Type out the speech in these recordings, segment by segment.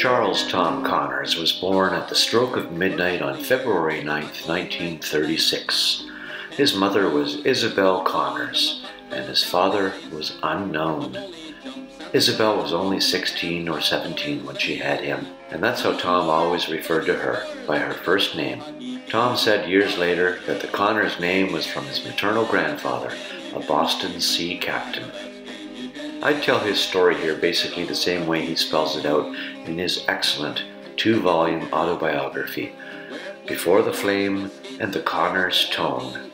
Charles Tom Connors was born at the stroke of midnight on February 9, 1936. His mother was Isabel Connors, and his father was unknown. Isabel was only 16 or 17 when she had him, and that's how Tom always referred to her, by her first name. Tom said years later that the Connors name was from his maternal grandfather, a Boston sea captain. I'd tell his story here basically the same way he spells it out in his excellent two volume autobiography, Before the Fame and the Connors Tone.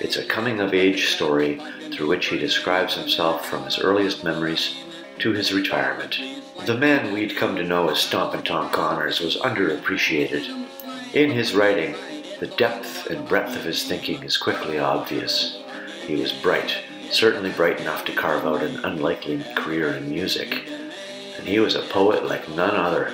It's a coming of age story through which he describes himself from his earliest memories to his retirement. The man we'd come to know as Stompin' Tom Connors was underappreciated. In his writing, the depth and breadth of his thinking is quickly obvious. He was bright, certainly bright enough to carve out an unlikely career in music, and he was a poet like none other.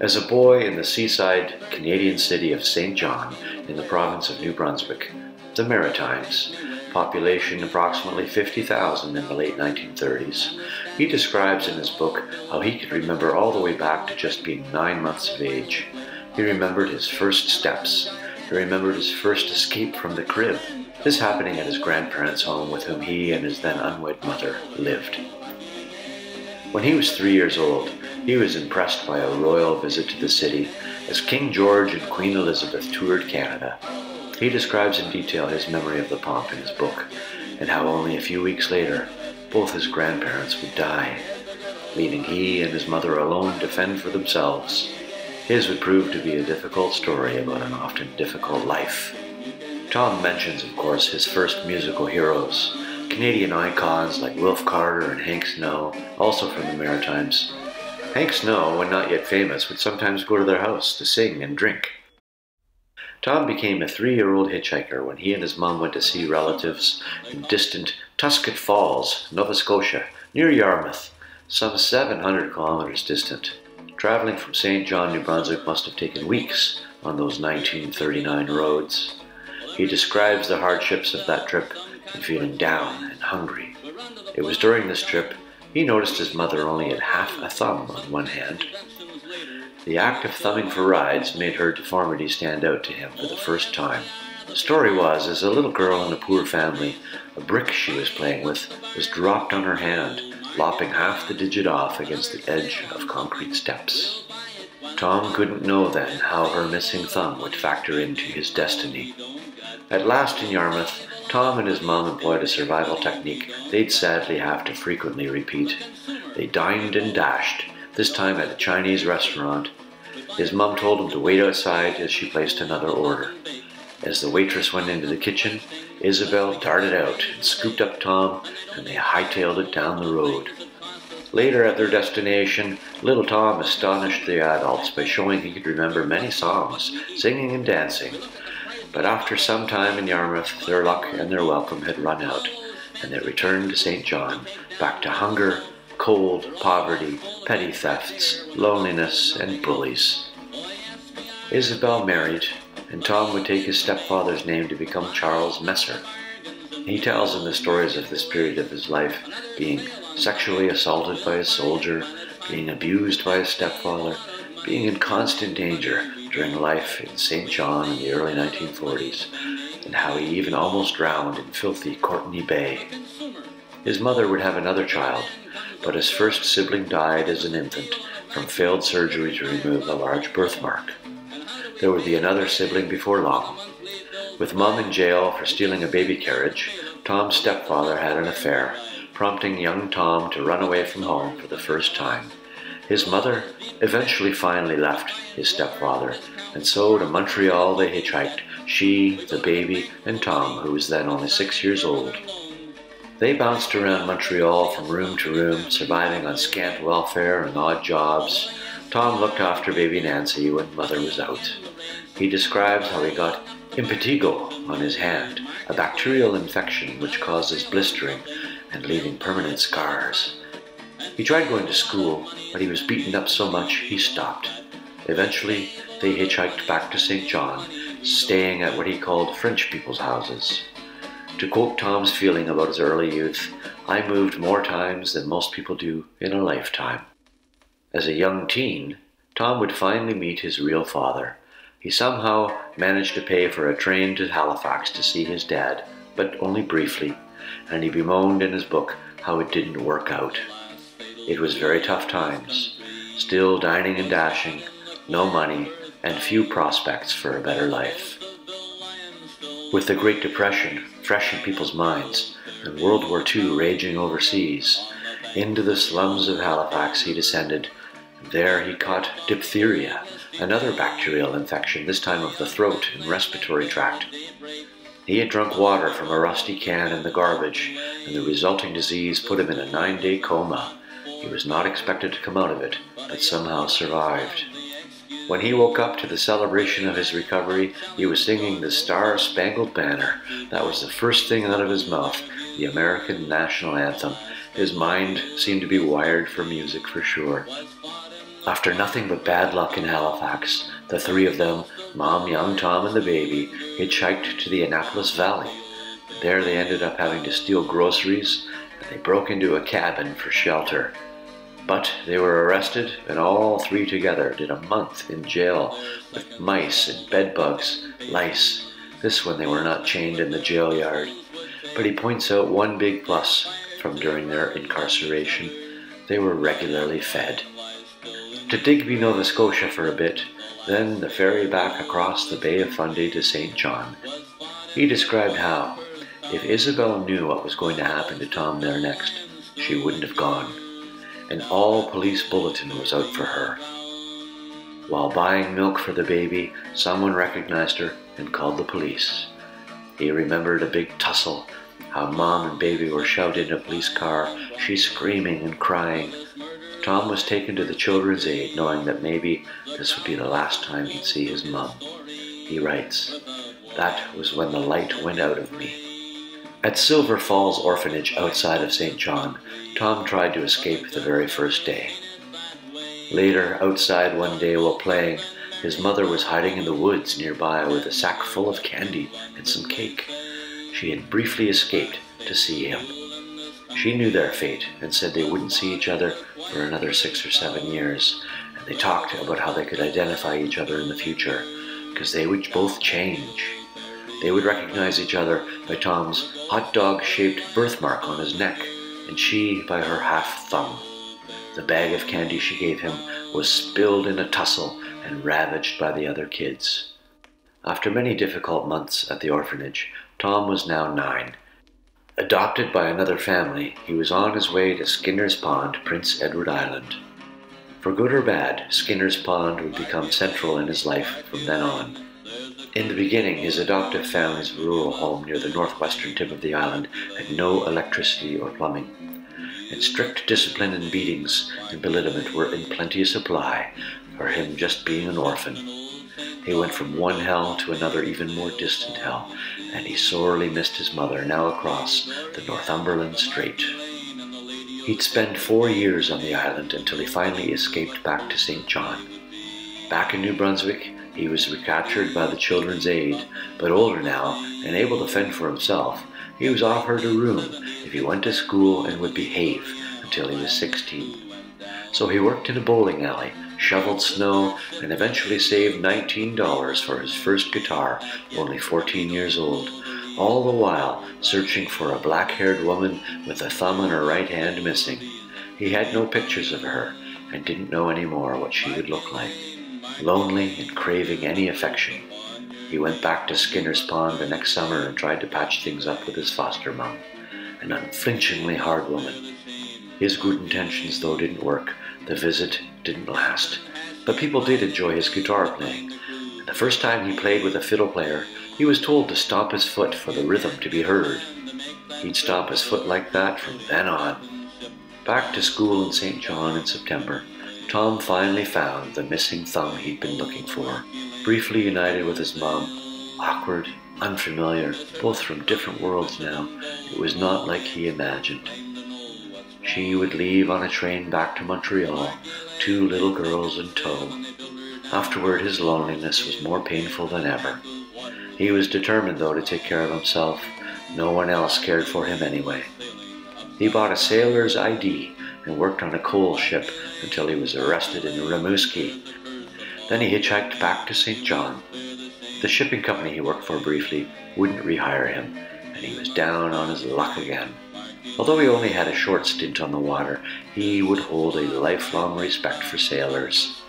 As a boy in the seaside Canadian city of St. John in the province of New Brunswick, the Maritimes, population approximately 50,000 in the late 1930s, he describes in his book how he could remember all the way back to just being nine months of age. He remembered his first steps. He remembered his first escape from the crib. This happening at his grandparents' home with whom he and his then unwed mother lived. When he was three years old, he was impressed by a royal visit to the city as King George and Queen Elizabeth toured Canada. He describes in detail his memory of the pomp in his book, and how only a few weeks later, both his grandparents would die, leaving he and his mother alone to fend for themselves. His would prove to be a difficult story about an often difficult life. Tom mentions, of course, his first musical heroes, Canadian icons like Wilf Carter and Hank Snow, also from the Maritimes. Hank Snow, when not yet famous, would sometimes go to their house to sing and drink. Tom became a three year old hitchhiker when he and his mom went to see relatives in distant Tusket Falls, Nova Scotia, near Yarmouth, some 700 kilometers distant. Traveling from St. John, New Brunswick must have taken weeks on those 1939 roads. He describes the hardships of that trip and feeling down and hungry. It was during this trip he noticed his mother only had half a thumb on one hand the act of thumbing for rides made her deformity stand out to him for the first time. The story was, as a little girl in a poor family, a brick she was playing with was dropped on her hand, lopping half the digit off against the edge of concrete steps. Tom couldn't know then how her missing thumb would factor into his destiny. At last in Yarmouth, Tom and his mom employed a survival technique they'd sadly have to frequently repeat. They dined and dashed, this time at a Chinese restaurant. His mom told him to wait outside as she placed another order. As the waitress went into the kitchen, Isabel darted out and scooped up Tom, and they hightailed it down the road. Later at their destination, little Tom astonished the adults by showing he could remember many songs, singing and dancing. But after some time in Yarmouth, their luck and their welcome had run out, and they returned to St. John, back to hunger cold, poverty, petty thefts, loneliness, and bullies. Isabel married, and Tom would take his stepfather's name to become Charles Messer. He tells in the stories of this period of his life being sexually assaulted by a soldier, being abused by his stepfather, being in constant danger during life in St. John in the early 1940s, and how he even almost drowned in filthy Courtenay Bay. His mother would have another child, but his first sibling died as an infant from failed surgery to remove a large birthmark. There would be another sibling before long. With Mum in jail for stealing a baby carriage, Tom's stepfather had an affair, prompting young Tom to run away from home for the first time. His mother eventually finally left his stepfather, and so to Montreal they hitchhiked, she, the baby, and Tom, who was then only six years old. They bounced around Montreal from room to room, surviving on scant welfare and odd jobs. Tom looked after baby Nancy when mother was out. He describes how he got impetigo on his hand, a bacterial infection which causes blistering and leaving permanent scars. He tried going to school, but he was beaten up so much he stopped. Eventually, they hitchhiked back to St. John, staying at what he called French people's houses. To quote Tom's feeling about his early youth, I moved more times than most people do in a lifetime. As a young teen, Tom would finally meet his real father. He somehow managed to pay for a train to Halifax to see his dad, but only briefly, and he bemoaned in his book how it didn't work out. It was very tough times, still dining and dashing, no money, and few prospects for a better life. With the Great Depression fresh in people's minds and World War II raging overseas, into the slums of Halifax he descended. There he caught diphtheria, another bacterial infection, this time of the throat and respiratory tract. He had drunk water from a rusty can in the garbage, and the resulting disease put him in a nine day coma. He was not expected to come out of it, but somehow survived. When he woke up to the celebration of his recovery, he was singing the Star Spangled Banner. That was the first thing out of his mouth, the American national anthem. His mind seemed to be wired for music for sure. After nothing but bad luck in Halifax, the three of them, Mom, young Tom, and the baby, hitchhiked to the Annapolis Valley. There they ended up having to steal groceries, and they broke into a cabin for shelter. But they were arrested, and all three together did a month in jail with mice and bedbugs, lice. This when they were not chained in the jail yard. But he points out one big plus from during their incarceration. They were regularly fed. To Digby, Nova Scotia for a bit, then the ferry back across the Bay of Fundy to St. John. He described how, if Isabel knew what was going to happen to Tom there next, she wouldn't have gone an all police bulletin was out for her. While buying milk for the baby, someone recognized her and called the police. He remembered a big tussle, how mom and baby were shoved in a police car, she screaming and crying. Tom was taken to the Children's Aid, knowing that maybe this would be the last time he'd see his mom. He writes, That was when the light went out of me. At Silver Falls Orphanage outside of St. John, Tom tried to escape the very first day. Later, outside one day while playing, his mother was hiding in the woods nearby with a sack full of candy and some cake. She had briefly escaped to see him. She knew their fate and said they wouldn't see each other for another six or seven years, and they talked about how they could identify each other in the future, because they would both change. They would recognize each other by Tom's hot dog shaped birthmark on his neck, and she by her half thumb. The bag of candy she gave him was spilled in a tussle and ravaged by the other kids. After many difficult months at the orphanage, Tom was now nine. Adopted by another family, he was on his way to Skinner's Pond, Prince Edward Island. For good or bad, Skinner's Pond would become central in his life from then on. In the beginning, his adoptive family's rural home near the northwestern tip of the island had no electricity or plumbing. And strict discipline and beatings and belittlement were in plenteous supply for him just being an orphan. He went from one hell to another even more distant hell, and he sorely missed his mother now across the Northumberland Strait. He'd spend four years on the island until he finally escaped back to St. John. Back in New Brunswick, he was recaptured by the Children's Aid, but older now and able to fend for himself. He was offered a room if he went to school and would behave until he was 16. So he worked in a bowling alley, shoveled snow, and eventually saved $19 for his first guitar, only 14 years old, all the while searching for a black haired woman with a thumb on her right hand missing. He had no pictures of her and didn't know any more what she would look like lonely and craving any affection. He went back to Skinner's Pond the next summer and tried to patch things up with his foster mom, an unflinchingly hard woman. His good intentions, though, didn't work. The visit didn't last. But people did enjoy his guitar playing. And the first time he played with a fiddle player, he was told to stomp his foot for the rhythm to be heard. He'd stomp his foot like that from then on. Back to school in St. John in September, Tom finally found the missing thumb he'd been looking for. Briefly united with his mom, awkward, unfamiliar, both from different worlds now, it was not like he imagined. She would leave on a train back to Montreal, two little girls in tow. Afterward, his loneliness was more painful than ever. He was determined, though, to take care of himself. No one else cared for him anyway. He bought a sailor's ID and worked on a coal ship until he was arrested in Rimouski. Then he hitchhiked back to St. John. The shipping company he worked for briefly wouldn't rehire him, and he was down on his luck again. Although he only had a short stint on the water, he would hold a lifelong respect for sailors.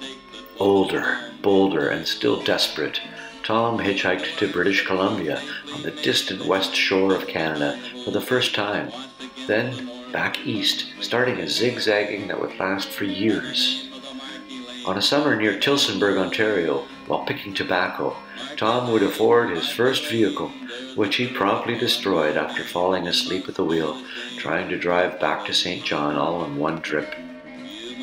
Older, bolder, and still desperate, Tom hitchhiked to British Columbia on the distant west shore of Canada for the first time. Then back east, starting a zigzagging that would last for years. On a summer near Tillsonburg, Ontario, while picking tobacco, Tom would afford his first vehicle, which he promptly destroyed after falling asleep at the wheel, trying to drive back to St. John all in one trip.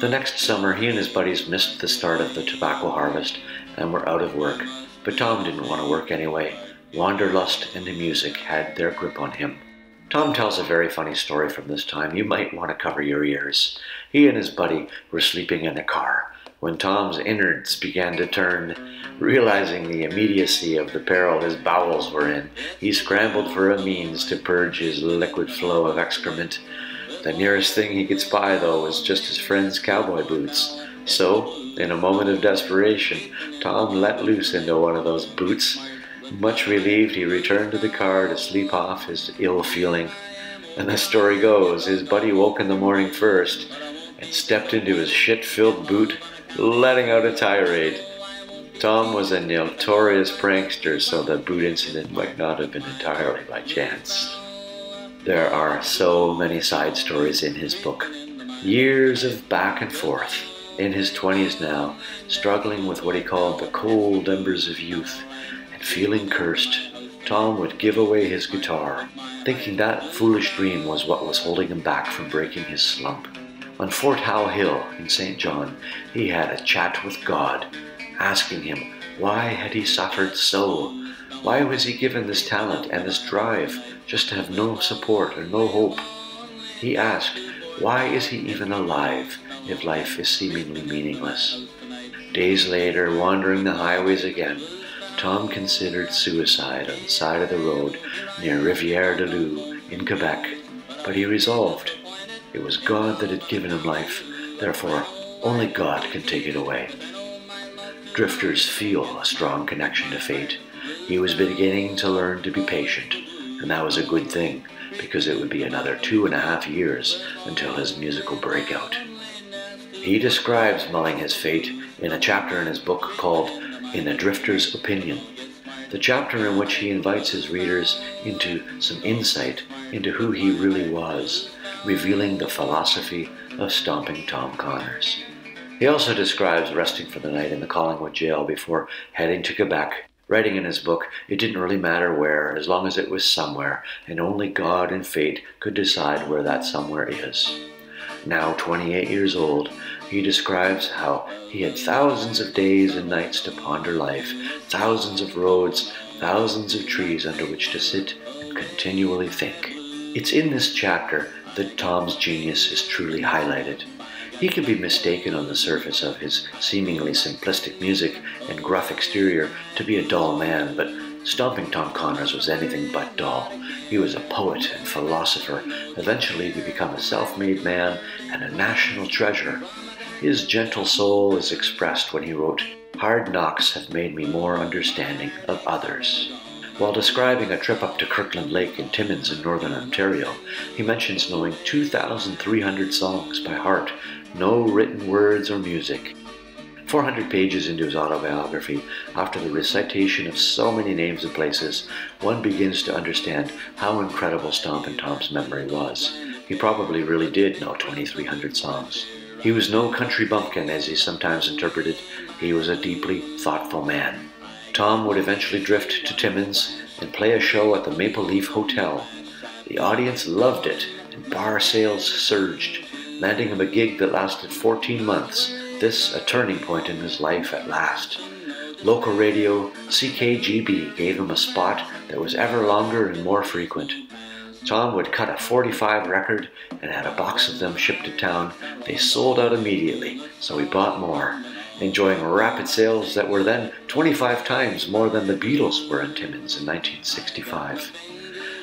The next summer, he and his buddies missed the start of the tobacco harvest and were out of work, but Tom didn't want to work anyway. Wanderlust and the music had their grip on him. Tom tells a very funny story from this time. You might want to cover your ears. He and his buddy were sleeping in a car when Tom's innards began to turn. Realizing the immediacy of the peril his bowels were in, he scrambled for a means to purge his liquid flow of excrement. The nearest thing he could spy, though, was just his friend's cowboy boots. So, in a moment of desperation, Tom let loose into one of those boots much relieved, he returned to the car to sleep off his ill feeling. And the story goes, his buddy woke in the morning first and stepped into his shit-filled boot, letting out a tirade. Tom was a notorious prankster, so the boot incident might not have been entirely by chance. There are so many side stories in his book. Years of back and forth. In his 20s now, struggling with what he called the cold embers of youth and Feeling cursed, Tom would give away his guitar, thinking that foolish dream was what was holding him back from breaking his slump. On Fort Howe Hill in St. John, he had a chat with God, asking him why had he suffered so? Why was he given this talent and this drive just to have no support and no hope? He asked, why is he even alive if life is seemingly meaningless? Days later, wandering the highways again, Tom considered suicide on the side of the road near Rivière-du-Loup in Quebec, but he resolved it was God that had given him life, therefore only God can take it away. Drifters feel a strong connection to fate. He was beginning to learn to be patient, and that was a good thing, because it would be another two and a half years until his musical breakout. He describes mulling his fate in a chapter in his book called in A Drifter's Opinion, the chapter in which he invites his readers into some insight into who he really was, revealing the philosophy of stomping Tom Connors. He also describes resting for the night in the Collingwood jail before heading to Quebec, writing in his book, it didn't really matter where, as long as it was somewhere, and only God and fate could decide where that somewhere is. Now 28 years old, he describes how he had thousands of days and nights to ponder life, thousands of roads, thousands of trees under which to sit and continually think. It's in this chapter that Tom's genius is truly highlighted. He can be mistaken on the surface of his seemingly simplistic music and gruff exterior to be a dull man, but Stomping Tom Connors was anything but dull. He was a poet and philosopher, eventually to become a self-made man and a national treasure. His gentle soul is expressed when he wrote, Hard knocks have made me more understanding of others. While describing a trip up to Kirkland Lake in Timmins in northern Ontario, he mentions knowing 2,300 songs by heart, no written words or music. 400 pages into his autobiography, after the recitation of so many names and places, one begins to understand how incredible Stompin' Tom's memory was. He probably really did know 2,300 songs. He was no country bumpkin, as he sometimes interpreted. He was a deeply thoughtful man. Tom would eventually drift to Timmins and play a show at the Maple Leaf Hotel. The audience loved it, and bar sales surged, landing him a gig that lasted 14 months, this a turning point in his life at last. Local radio, CKGB, gave him a spot that was ever longer and more frequent. Tom would cut a 45 record and had a box of them shipped to town. They sold out immediately, so he bought more, enjoying rapid sales that were then 25 times more than the Beatles were in Timmins in 1965.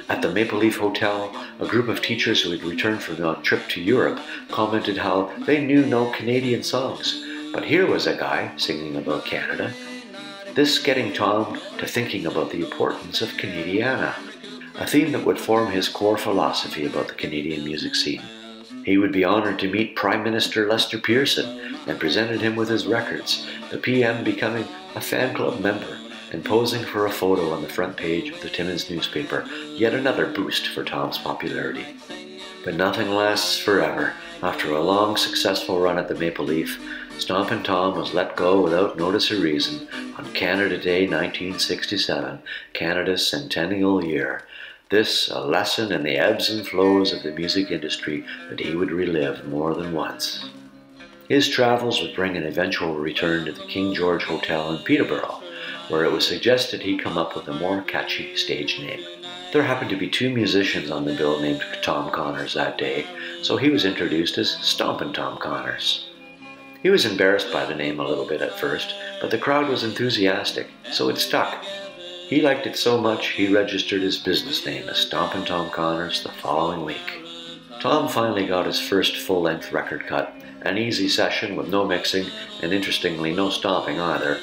At the Maple Leaf Hotel, a group of teachers who had returned from a trip to Europe commented how they knew no Canadian songs, but here was a guy singing about Canada. This getting Tom to thinking about the importance of Canadiana, a theme that would form his core philosophy about the Canadian music scene. He would be honored to meet Prime Minister Lester Pearson and presented him with his records, the PM becoming a fan club member and posing for a photo on the front page of the Timmins newspaper, yet another boost for Tom's popularity. But nothing lasts forever. After a long, successful run at the Maple Leaf, Stompin' Tom was let go without notice or reason on Canada Day 1967, Canada's centennial year. This a lesson in the ebbs and flows of the music industry that he would relive more than once. His travels would bring an eventual return to the King George Hotel in Peterborough, where it was suggested he come up with a more catchy stage name. There happened to be two musicians on the bill named Tom Connors that day, so he was introduced as Stompin' Tom Connors. He was embarrassed by the name a little bit at first, but the crowd was enthusiastic, so it stuck. He liked it so much he registered his business name as Stompin' Tom Connors the following week. Tom finally got his first full length record cut, an easy session with no mixing and interestingly no stomping either,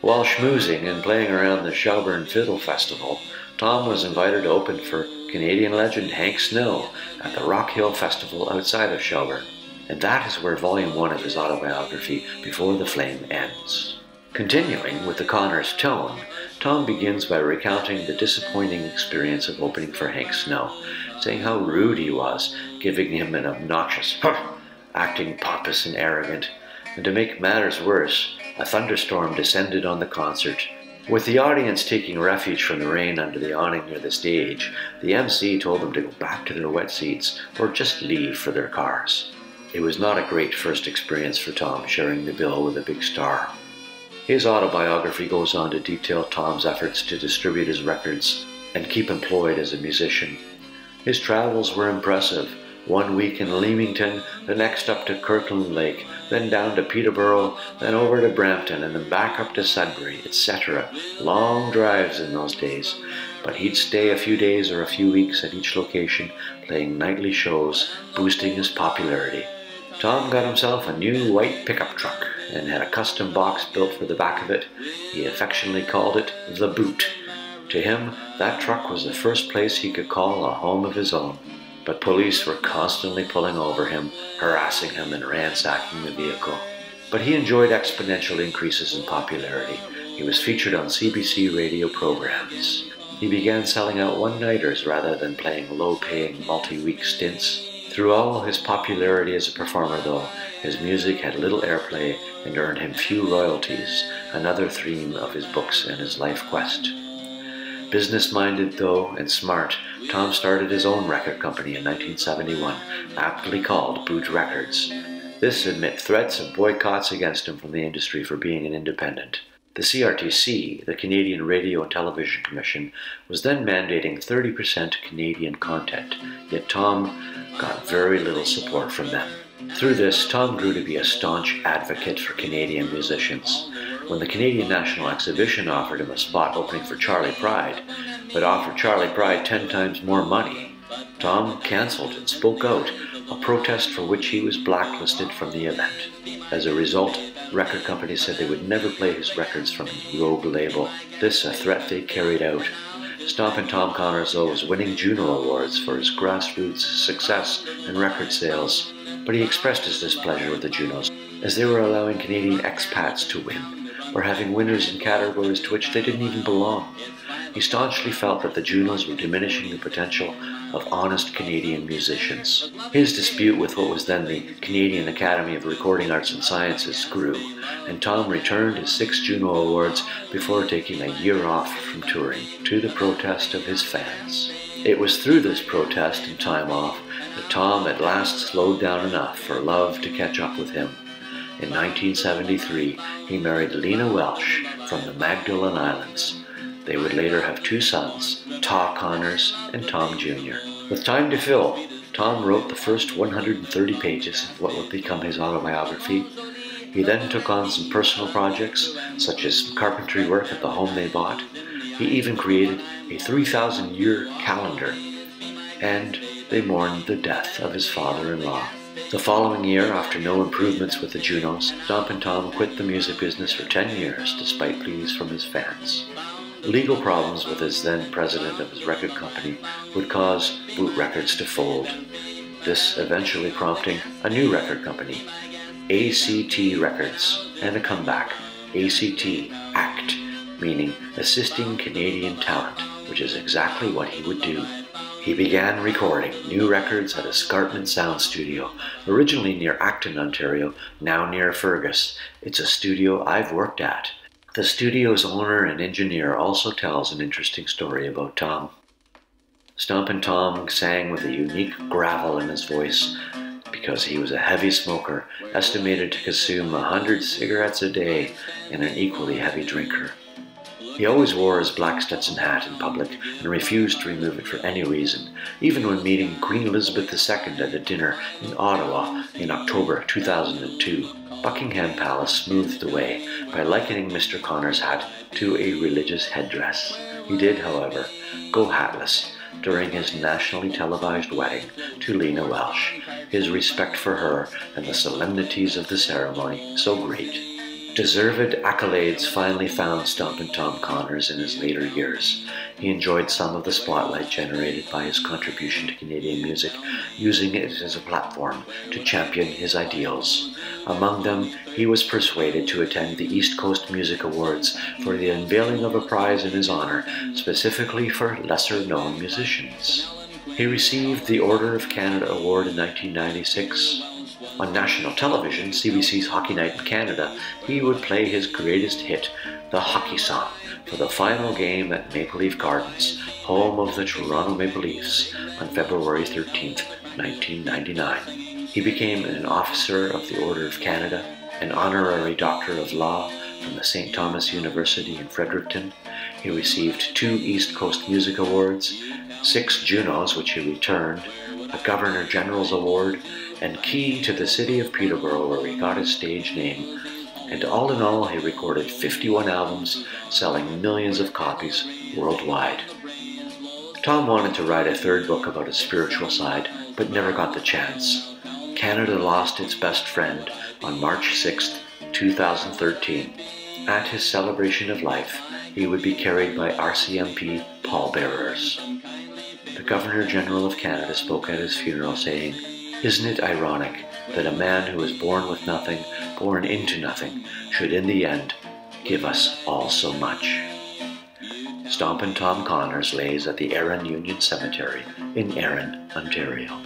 while schmoozing and playing around the Shelburne Fiddle Festival, Tom was invited to open for Canadian legend Hank Snow at the Rock Hill Festival outside of Shelburne. And that is where volume one of his autobiography, Before the Fame, ends. Continuing with the Connors tone, Tom begins by recounting the disappointing experience of opening for Hank Snow, saying how rude he was, giving him an obnoxious, acting pompous and arrogant, and to make matters worse, a thunderstorm descended on the concert. With the audience taking refuge from the rain under the awning near the stage, the MC told them to go back to their wet seats or just leave for their cars. It was not a great first experience for Tom sharing the bill with a big star. His autobiography goes on to detail Tom's efforts to distribute his records and keep employed as a musician. His travels were impressive. One week in Leamington, the next up to Kirkland Lake, then down to Peterborough, then over to Brampton, and then back up to Sudbury, etc. Long drives in those days. But he'd stay a few days or a few weeks at each location, playing nightly shows, boosting his popularity. Tom got himself a new white pickup truck and had a custom box built for the back of it. He affectionately called it the Boot. To him, that truck was the first place he could call a home of his own but police were constantly pulling over him, harassing him, and ransacking the vehicle. But he enjoyed exponential increases in popularity. He was featured on CBC radio programs. He began selling out one nighters rather than playing low paying multi week stints. Through all his popularity as a performer, though, his music had little airplay and earned him few royalties, another theme of his books and his life quest. Business minded, though, and smart, Tom started his own record company in 1971, aptly called Boot Records. This amid threats of boycotts against him from the industry for being an independent. The CRTC, the Canadian Radio and Television Commission, was then mandating 30% Canadian content, yet Tom got very little support from them. Through this, Tom grew to be a staunch advocate for Canadian musicians when the Canadian National Exhibition offered him a spot opening for Charley Pride, but offered Charley Pride ten times more money. Tom cancelled and spoke out, a protest for which he was blacklisted from the event. As a result, record companies said they would never play his records from his rogue label. This a threat they carried out. Stompin' Tom Connors, though, was winning Juno Awards for his grassroots success and record sales, but he expressed his displeasure with the Junos, as they were allowing Canadian expats to win or having winners in categories to which they didn't even belong. He staunchly felt that the Junos were diminishing the potential of honest Canadian musicians. His dispute with what was then the Canadian Academy of Recording Arts and Sciences grew, and Tom returned his six Juno Awards before taking a year off from touring, to the protest of his fans. It was through this protest and time off that Tom at last slowed down enough for love to catch up with him in 1973, he married Lena Welsh from the Magdalen Islands. They would later have two sons, Tav Connors and Tom Jr. With time to fill, Tom wrote the first 130 pages of what would become his autobiography. He then took on some personal projects, such as carpentry work at the home they bought. He even created a 3,000 year calendar. And they mourned the death of his father in law. The following year, after no improvements with the Junos, Stompin' Tom quit the music business for 10 years despite pleas from his fans. Legal problems with his then president of his record company would cause Boot Records to fold. This eventually prompting a new record company, ACT Records, and a comeback, ACT ACT, meaning Assisting Canadian Talent, which is exactly what he would do. He began recording new records at Escarpment Sound Studio, originally near Acton, Ontario, now near Fergus. It's a studio I've worked at. The studio's owner and engineer also tells an interesting story about Tom. Stompin' Tom sang with a unique gravel in his voice because he was a heavy smoker, estimated to consume a hundred cigarettes a day, and an equally heavy drinker. He always wore his black Stetson hat in public and refused to remove it for any reason, even when meeting Queen Elizabeth II at a dinner in Ottawa in October 2002. Buckingham Palace smoothed the way by likening Mr. Connor's hat to a religious headdress. He did, however, go hatless during his nationally televised wedding to Lena Welsh, his respect for her and the solemnities of the ceremony so great Deserved accolades finally found Stompin' Tom Connors in his later years. He enjoyed some of the spotlight generated by his contribution to Canadian music, using it as a platform to champion his ideals. Among them, he was persuaded to attend the East Coast Music Awards for the unveiling of a prize in his honor, specifically for lesser known musicians. He received the Order of Canada Award in 1996 on national television, CBC's Hockey Night in Canada, he would play his greatest hit, the Hockey Song, for the final game at Maple Leaf Gardens, home of the Toronto Maple Leafs, on February 13, 1999. He became an officer of the Order of Canada, an honorary Doctor of Law from the St. Thomas University in Fredericton. He received two East Coast Music Awards, six Junos, which he returned, a Governor General's Award, and key to the city of Peterborough where he got his stage name. And all in all, he recorded 51 albums, selling millions of copies worldwide. Tom wanted to write a third book about his spiritual side, but never got the chance. Canada lost its best friend on March 6, 2013. At his celebration of life, he would be carried by RCMP pallbearers. The Governor General of Canada spoke at his funeral saying, isn't it ironic that a man who was born with nothing, born into nothing, should in the end give us all so much? Stompin' Tom Connors lays at the Erin Union Cemetery in Erin, Ontario.